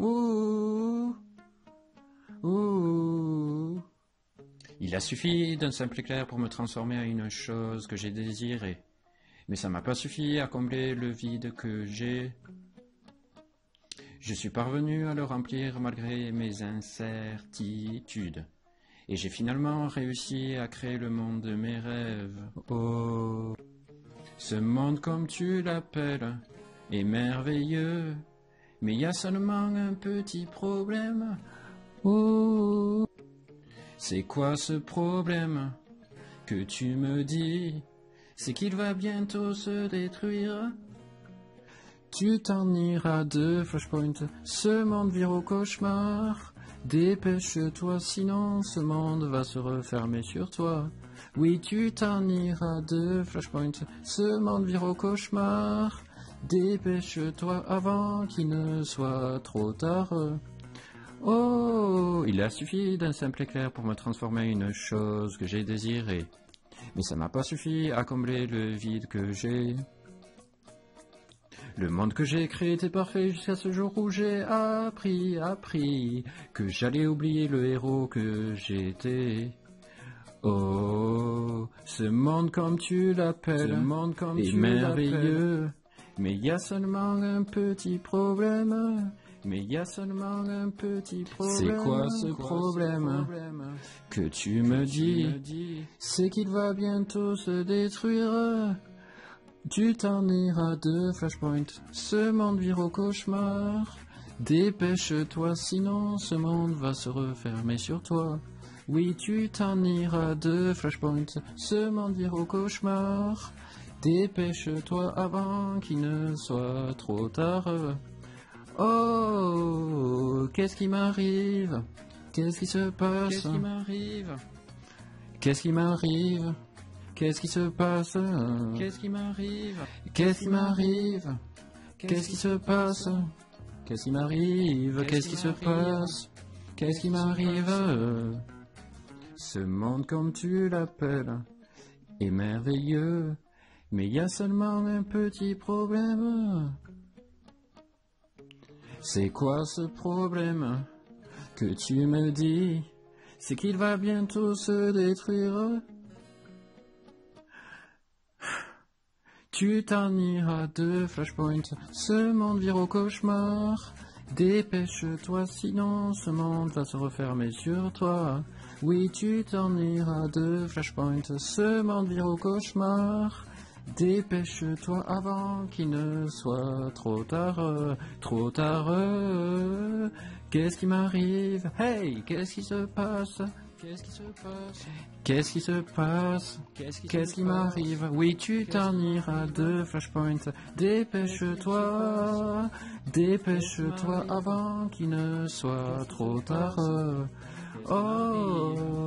Ouh. Ouh. Il a suffi d'un simple éclair pour me transformer en une chose que j'ai désirée. Mais ça m'a pas suffi à combler le vide que j'ai. Je suis parvenu à le remplir malgré mes incertitudes. Et j'ai finalement réussi à créer le monde de mes rêves. Oh, ce monde comme tu l'appelles est merveilleux. Mais il y a seulement un petit problème. Oh, c'est quoi ce problème que tu me dis? C'est qu'il va bientôt se détruire. Tu t'en iras de Flashpoint, ce monde vire au cauchemar. Dépêche-toi, sinon ce monde va se refermer sur toi. Oui, tu t'en iras de Flashpoint, ce monde vire au cauchemar. Dépêche-toi avant qu'il ne soit trop tard. Oh, il a suffi d'un simple éclair pour me transformer en une chose que j'ai désirée. Mais ça m'a pas suffi à combler le vide que j'ai. Le monde que j'ai créé était parfait jusqu'à ce jour où j'ai appris, appris que j'allais oublier le héros que j'étais. Oh, ce monde comme tu l'appelles, ce monde comme est merveilleux. Mais il y a seulement un petit problème. Mais il y a seulement un petit problème. C'est quoi ce problème que tu me dis C'est qu'il va bientôt se détruire. Tu t'en iras de Flashpoint, ce monde vire au cauchemar. Dépêche-toi, sinon ce monde va se refermer sur toi. Oui, tu t'en iras de Flashpoint, ce monde vire au cauchemar. Dépêche-toi avant qu'il ne soit trop tard. Oh, qu'est-ce qui m'arrive Qu'est-ce qui se passe Qu'est-ce qui m'arrive Qu'est-ce qui m'arrive Qu'est-ce qui se passe Qu'est-ce qui m'arrive Qu'est-ce qui m'arrive Qu'est-ce qui se passe Qu'est-ce qui m'arrive Qu'est-ce qui se passe Qu'est-ce qui m'arrive Ce monde comme tu l'appelles est merveilleux, mais il y a seulement un petit problème. C'est quoi ce problème que tu me dis? C'est qu'il va bientôt se détruire. Tu t'en iras de Flashpoint, ce monde vire au cauchemar. Dépêche-toi, sinon ce monde va se refermer sur toi. Oui, tu t'en iras de Flashpoint, ce monde vire au cauchemar. Dépêche-toi avant qu'il ne soit trop tard, trop tard. Qu'est-ce qui m'arrive? Hey, qu'est-ce qui se passe? Qu'est-ce qui se passe? Qu'est-ce qui se passe? Qu'est-ce qui, m'arrive? Oui, tu t'en iras de Flashpoint. Dépêche-toi, dépêche-toi avant qu'il ne soit trop tard. Oh.